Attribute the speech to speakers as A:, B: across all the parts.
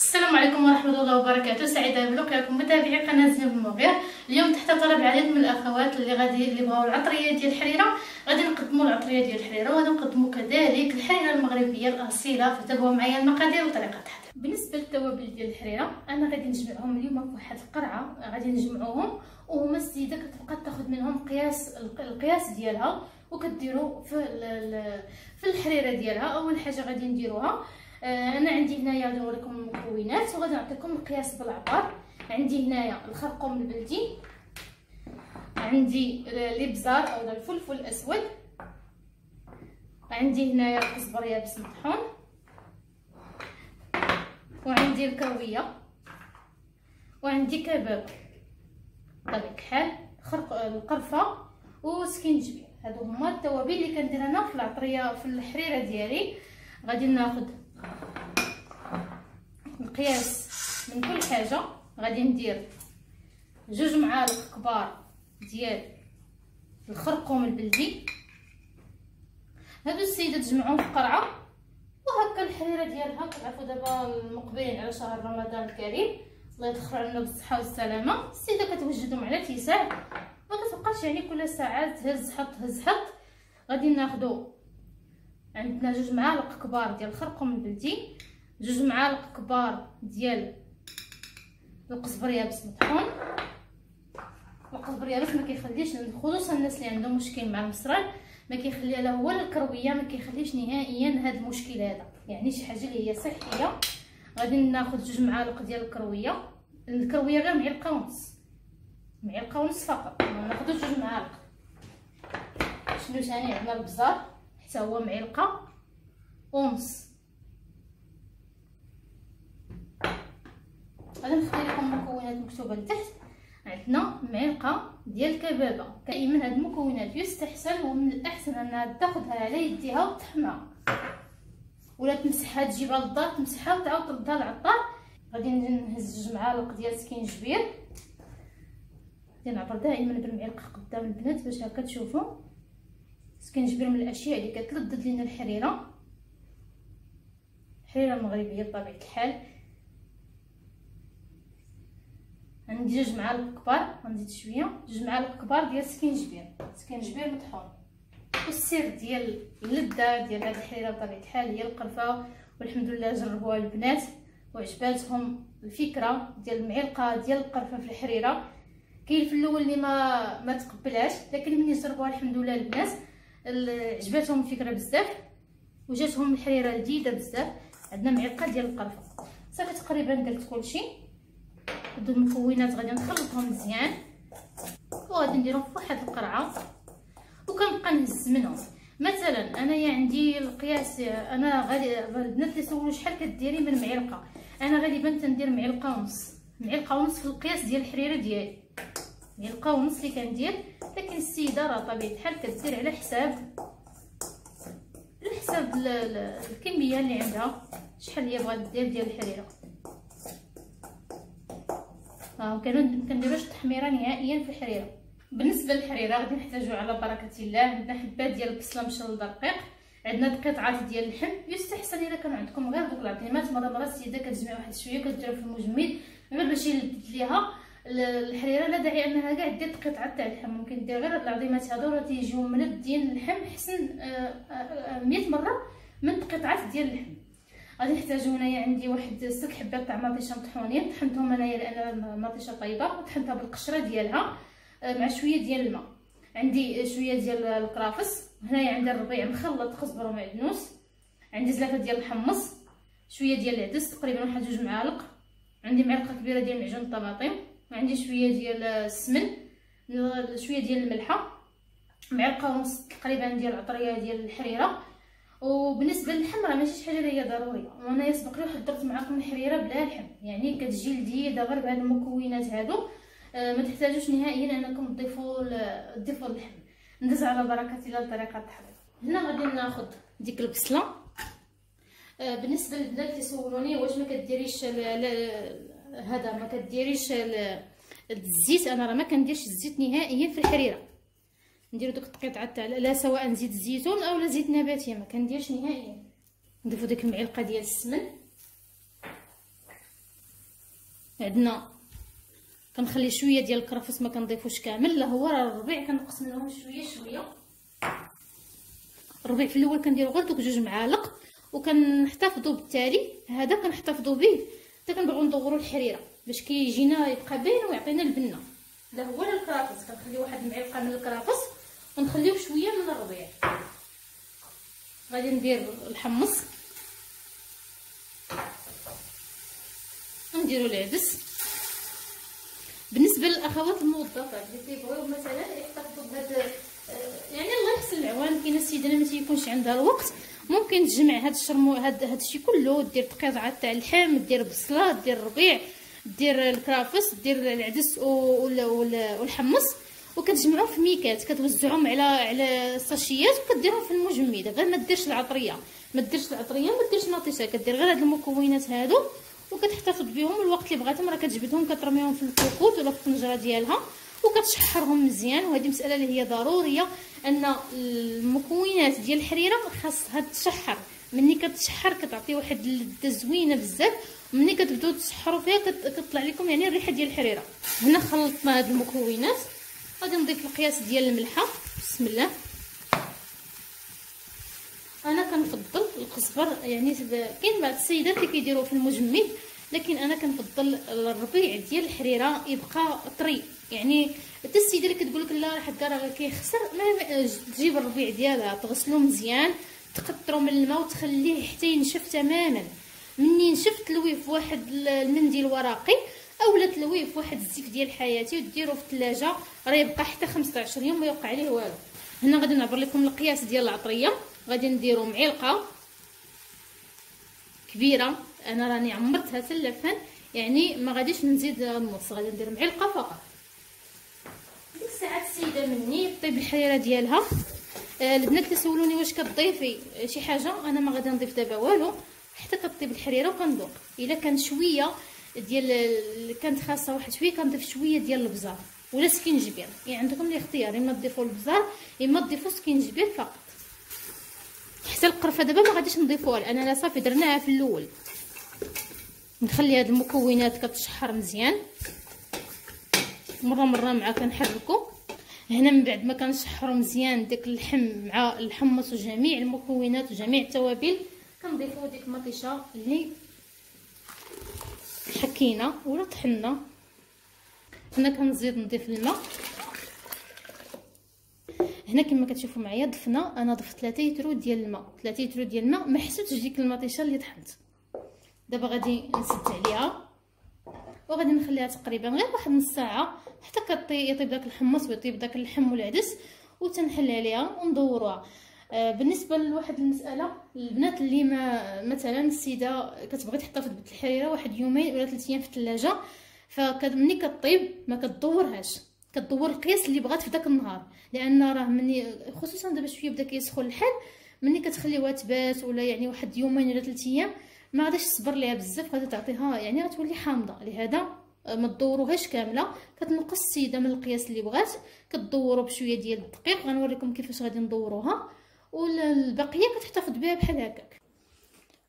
A: السلام عليكم ورحمة الله وبركاته. سعيدة بلقاكم متابعي قناة زين المغير اليوم تحت طلب عديد من الأخوات اللي غادي اللي بغاو العطرية ديال الحريرة. غادي نقدموا العطرية ديال الحريرة وغادي نقدموا كذلك الحريرة المغربية الأصيلة فتابعوا معايا المقادير وطريقة التحضير بالنسبة للتوابل ديال الحريرة أنا غادي نجمعهم اليوم في واحد القرعة. غادي نجمعوهم وهما السيدة كتبقى تاخذ منهم قياس القياس ديالها وكديروا في في الحريرة ديالها. أول حاجة غادي نديروها أنا عندي هنايا غادي نوريكم المكونات وغادي نعطيكم القياس بالعبار. عندي هنايا الخرقوم البلدي عندي الابزار أو الفلفل الأسود عندي هنايا الكزبر يابس مطحون وعندي الكروية وعندي كباب. بطبيعه الحال خرق القرفة وسكينجبير هادو هما التوابل اللي كندير أنا في العطرية في الحريرة ديالي. غادي ناخذ مقياس من كل حاجة غادي ندير جوج معالق كبار ديال الخرقوم البلدي. هادو السيدة تجمعوهم في قرعة وهكا الحريرة ديالها كتعرفوا دابا المقبلين على شهر رمضان الكريم. الله يدخل علينا بالصحة والسلامة. السيدة كتوجدهم على تيساع ما كتبقاش يعني كل ساعات تهز حط هز حط غادي ناخذوا عندنا جوج معالق كبار ديال الخرقوم البلدي جوج معالق كبار ديال القزبر يابس مطحون. القزبر يابس ما كيخليش خصوصا الناس اللي عندهم مشكل مع المصران ما كيخلي لا هو الكروية ما كيخليش نهائيا هذا المشكل هذا. يعني شي حاجة اللي هي صحية. غادي ناخذ جوج معالق ديال الكروية. الكروية غير معلقة ونص. معلقة ونص فقط. ناخذ جوج معالق. شنو ثاني؟ عندنا البزار حتى هو معلقة ونص غادي نخلي لكم المكونات مكتوبة لتحت. عندنا معلقة ديال الكبابه دائما هاد المكونات يستحسن ومن الأحسن أنها تاخذها على يديها وتحمى. ولا تمسحها تجيبها للدار تمسحها وتعاود تردها للعطار. غادي نهز جوج معالق ديال سكينجبير غادي نعبر دائما بالمعلقة قدام البنات باش هكا تشوفوا. سكينجبير من الاشياء اللي كتلذذ لنا الحريرة. الحريره المغربيه بطبيعة الحال. عندي جوج معالق كبار غنزيد شوية جوج معالق كبار ديال سكينجبير. سكينجبير مطحون. والسر ديال اللذة ديال هاد الحريرة بطبيعة الحال هي القرفة. والحمد لله جربوها البنات وعجباتهم الفكرة ديال المعلقة ديال القرفة في الحريرة. كاين في الأول اللي ما ما تقبلهاش لكن ملي جربوها الحمد لله البنات عجباتهم الفكرة بزاف وجاتهم الحريرة لذيذه بزاف. عندنا معلقه ديال القرفة. صافي تقريبا درت كلشي. هادو المكونات غادي نخلطهم مزيان. وغادي نديرهم في واحد القرعة. وكنبقى نهز منهم. مثلا أنايا عندي القياس أنا غادي البنات اللي سولوا شحال كديري من معلقة. أنا غالبا تندير معلقة ونص. معلقة ونص في القياس ديال الحريرة ديالي. معلقه ونص اللي كندير لكن السيدة راه طبيعه الحال كدير على حساب على حساب الكمية اللي عندها شحال هي بغات دير ديال الحريرة. ها كنديروش التحميره نهائيا في الحريرة. بالنسبة للحريرة غادي نحتاجو على بركة الله عندنا حبات ديال البصلة مشلده رقيق عندنا قطعات ديال اللحم يستحسن إلا كان عندكم غير دوك العظيمات مرة مرة السيدة كتجمع واحد شوية كديرها في المجمد غير باش يلذ ليها. الحريرة لا داعي أنها كاع دير قطعه تاع اللحم. ممكن دير غير العظيمات هادو راه تيجيو مندين اللحم حسن 100 مرة من قطعات ديال اللحم. غادي نحتاجو هنايا عندي واحد ست حبات تاع مطيشة مطحونين. طحنتهم انايا لأن المطيشه طيبة. وطحنتها بالقشرة ديالها آه، مع شوية ديال الماء. عندي شوية ديال الكرافس هنايا عندي الربيع مخلط خزبر ومعدنوس عندي زلافة ديال الحمص. شوية ديال العدس تقريبا واحد جوج معالق. عندي معلقة كبيرة ديال معجون الطماطم. وعندي شوية ديال السمن شوية ديال الملحة معلقه ونص تقريبا ديال العطريه ديال الحريرة. وبالنسبة للحم راه ماشي شي حاجة اللي هي ضرورية. وأنا يسبق لي حضرت معكم الحريرة بلا لحم. يعني كتجي لذيذه غير بهاد المكونات هادو. آه ما تحتاجوش نهائيا أنكم تضيفوا تضيفوا اللحم. ندوز على بركة الله طريقة التحضير. هنا غادي ناخذ ديك البصلة. آه بالنسبة للبنات اللي سولوني واش ما كديريش هذا ما كديريش الزيت أنا راه ما كنديرش الزيت نهائيا في الحريرة. نديرو دوك التقطعات تاع لا سواء زيت الزيتون اولا زيت نباتي ما كنديرش نهائيا. نضيفو ديك المعلقة ديال السمن. عندنا كنخلي شوية ديال الكرفس ما كنضيفوش كامل لا هو راه الربيع كنقسم لهم شوية شوية. الربيع في الأول كنديرو غير دوك جوج معالق وكنحتفظوا بالتالي. هذا كنحتفظوا به حتى كنبغيو ندوروا الحريرة باش كيجينا يبقى باين ويعطينا البنة. لا هو لا الكرافس كنخلي واحد المعلقه من الكرافس ونخليو شوية من الربيع. غادي ندير الحمص. نديرو العدس. بالنسبة للأخوات الموظفات اللي كيبغيو مثلا يحتفظوا بهذا يعني الله يحسن العوان كاينة السيدة ما تيكونش عندها الوقت. ممكن تجمع هاد الشرمو هاد هادشي كله دير تقيطعه تاع اللحم دير بصله دير الربيع دير الكرافس دير العدس والحمص وكتجمعوه في ميكات كتوزعوهم على على الساشيات وكديرهم في المجمدة غير ما ديرش العطرية. ما ديرش العطرية ما ديرش مطيشة كدير غير هاد المكونات هادو وكتحتفظ بهم الوقت اللي بغاتهم راه كتجبدهم كترميهم في الكوكوت ولا في الطنجرة ديالها. وكتشحرهم مزيان. وهذه مسألة اللي هي ضرورية أن المكونات ديال الحريرة خاصها تشحر ملي كتشحر كتعطي واحد اللذه زوينة بزاف ملي كتبداو تسحروا فيها كتطلع لكم يعني الريحة ديال الحريرة. هنا خلطنا هاد المكونات. غادي نضيف القياس ديال الملحة. بسم الله. أنا كنفضل القزبر يعني كاين بعض السيدات اللي كيديروه في المجمد. لكن أنا كنفضل الربيع ديال الحريرة يبقى طري. يعني حتى السيدة اللي كتقول لك لا حكا راه كيخسر ما تجيب الربيع ديالها تغسلو مزيان تقطرو من الماء وتخليه حتى ينشف تماما. مني ينشف تلويه في واحد المنديل ورقي اولا تلويه في واحد الزيف ديال حياتي وديروه في الثلاجة راه يبقى حتى 15 يوم ما يوقع عليه والو. هنا غادي نعبر لكم القياس ديال العطرية. غادي نديرو معلقة كبيرة. أنا راني عمرتها تلفن يعني ما غاديش نزيد النص غادي ندير معلقة فقط. ديك الساعات السيده مني. طيب الحريره ديالها. آه البنات اللي سولوني واش كتضيفي شي حاجة أنا ما غادي نضيف دابا والو. حتى كطيب الحريرة وكنذوق إلا كان شوية ديال كانت خاصة واحد شوية كنضيف شوية ديال البزار. ولا سكينجبير. يعني عندكم الاختيار إما تضيفوا البزار إما تضيفوا سكينجبير فقط. حتى القرفة دابا ما غاديش نضيفوها لأن صافي درناها في الأول. نخلي هاد المكونات كتشحر مزيان. مرة مرة مع كنحركو. هنا من بعد ما كنشحرو مزيان داك اللحم مع الحمص وجميع المكونات وجميع التوابل كنضيفو ديك المطيشة اللي حكينا ولا طحنا. هنا كنزيد نضيف الماء. هنا كما كتشوفوا معايا ضفنا أنا ضفت 3 لتر ديال الماء. 3 لتر ديال الماء ما حسبتش ديك المطيشة اللي طحنت. دابا غادي نسد عليها. وغادي نخليها تقريبا غير واحد نص ساعة حتى كطيب يطيب داك الحمص ويطيب داك اللحم والعدس وتنحل عليها وندوروها. آه بالنسبة لواحد المسألة البنات اللي ما مثلا السيدة كتبغي تحتفظ بالحريره واحد يومين ولا ثلاث أيام في الثلاجة فمني كطيب ما كدورهاش. كدور القياس اللي بغات في داك النهار. لأن راه مني خصوصا دابا شوية بدا كيسخن الحال مني كتخليوها تبات ولا يعني واحد يومين ولا ثلاث أيام ما غاديش تصبر ليها بزاف غادي تعطيها يعني غتولي حامضة. لهذا آه، ما تدوروهاش كاملة. كتنقص السيدة من القياس اللي بغات. كدوروا بشوية ديال الدقيق. غنوريكم كيفاش غادي ندوروها. والبقية كتحتفظ بها بحال هكاك.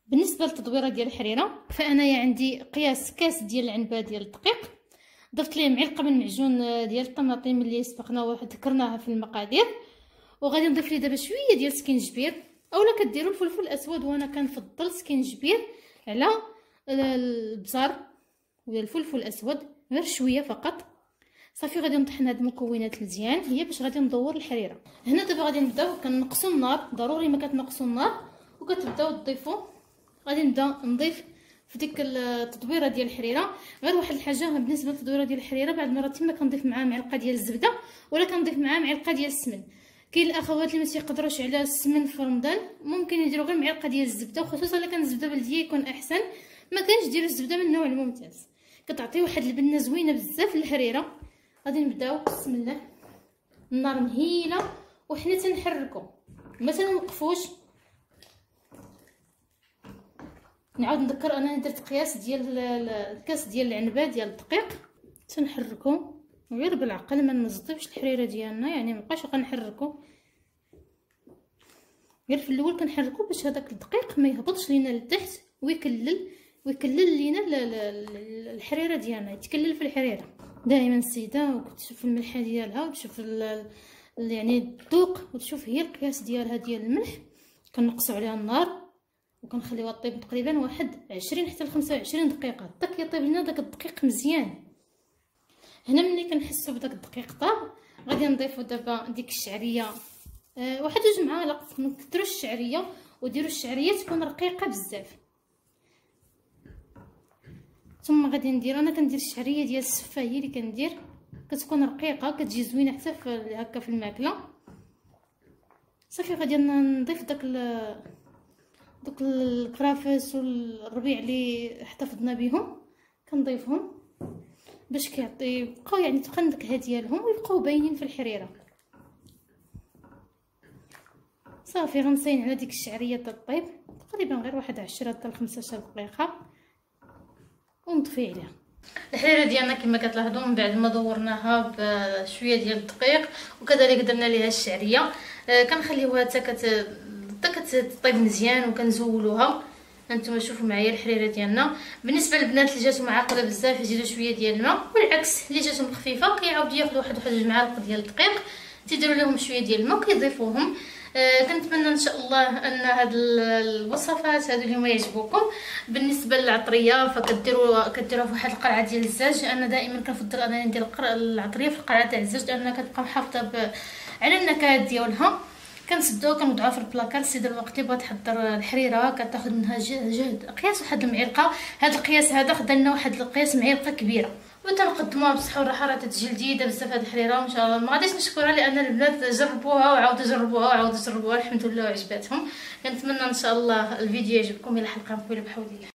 A: بالنسبة للتدويرة ديال الحريرة فأنايا عندي قياس كاس ديال العنبة ديال الدقيق. ضفت ليه معلقة من معجون ديال الطماطم اللي سبقنا ذكرناها في المقادير. وغادي نضيف ليه دابا شوية ديال سكينجبير. اولا كديروا الفلفل الأسود وأنا كنفضل سكينجبير على البزار ولا الفلفل الأسود غير شوية فقط. صافي غادي نطحن هاد المكونات مزيان. هي باش غادي ندور الحريرة. هنا دابا غادي نبداو كنقصوا النار. ضروري ما كتنقصوا النار. وكتبداو تضيفوا غادي نبدا نضيف في ديك التدويرة ديال الحريرة. غير واحد الحاجة بالنسبة للتدويرة ديال الحريرة بعد المرات ما كنضيف معاها معلقة ديال الزبدة ولا كنضيف معاها معلقة ديال السمن. كاين الاخوات اللي ما تيقدروش على السمن في رمضان ممكن يديروا غير معلقة ديال الزبدة وخصوصا إلا كان الزبدة بلديه يكون أحسن. ما كانش ديروا الزبدة من النوع الممتاز. كتعطي واحد البنة زوينة بزاف للحريرة. غادي نبداو. بسم الله. النار مهيلة وحنا تنحركو. ما تنوقفوش. نعاود نذكر أنا درت قياس ديال الكاس ديال العنبة ديال الدقيق. تنحركو. غير بالعقل ما نزطيوش الحريرة ديالنا يعني مابقاش غنحركو. غير في الأول كنحركو باش هذاك الدقيق ما يهبطش لينا لتحت ويكلل ويكلل لينا الحريرة ديالنا. يتكلل في الحريرة. دائما السيده وكتشوف الملحة ديالها وتشوف يعني الذوق وتشوف هي القياس ديالها ديال الملح. كنقصوا عليها النار وكنخليوها طيب تقريبا واحد عشرين حتى لخمسة وعشرين دقيقة. داك يطيب لنا داك الدقيق مزيان. هنا ملي كنحسوا بداك الدقيق طاب غادي نضيفو دابا ديك الشعرية. أه واحد جوج معالق نكثروا الشعرية وديروا الشعرية تكون رقيقة بزاف. ثم غادي ندير أنا كندير الشعرية ديال السفه هي اللي كندير كتكون رقيقة كتجي زوينة حتى في هكا في الماكلة. صافي غادي نضيف داك دوك الكرافس والربيع اللي احتفظنا بهم كنضيفهم. باش كيعطي بقاو يعني تبقى النكهة ديالهم ويبقاو باينين في الحريرة. صافي غنسين على ديك الشعرية تطيب تقريبا غير واحد عشرة حتى لخمسة دقيقة. ونطفي عليها. الحريرة ديالنا كما كتلاحظوا من بعد ما دورناها بشويه ديال الدقيق وكذلك درنا ليها الشعرية. آه كنخليوها حتى كت حتى كتطيب مزيان وكنزولوها. هانتوما شوفوا معايا الحريرة ديالنا. بالنسبة للبنات اللي جاتهم معقده بزاف يزيدوا شوية ديال الماء والعكس اللي جاتهم خفيفة كيعاودوا ياخذوا واحد جوج معالق ديال الدقيق تيديروا لهم شوية ديال الماء وكيضيفوهم. آه كنتمنى إن شاء الله أن هاد الوصفات هادو اليوم يعجبوكم. بالنسبة للعطرية فكديروا كديروها في واحد القرعة ديال الزاج أنا دائما كنفضل أنني ندير العطرية في القرعة تاع الزاج لأنها كتبقى محافظة على النكهات ديالها. كنسدوها كنوضعوها في البلاكار السيده الوقت اللي بغات تحضر الحريرة كتاخذ منها جهد قياس واحد المعلقة. هذا القياس هذا خدا لنا واحد القياس معلقة كبيرة. وتنقدموها بصحه والراحه راه تتجي لذيذة بزاف هاد الحريرة وان شاء الله. ما غاديش نشكرها لأن البنات جربوها وعاودوا جربوها وعاودوا جربوها الحمد لله وعجباتهم كنتمنى إن شاء الله الفيديو يعجبكم. إلى حلقة مقبلة بحول الله.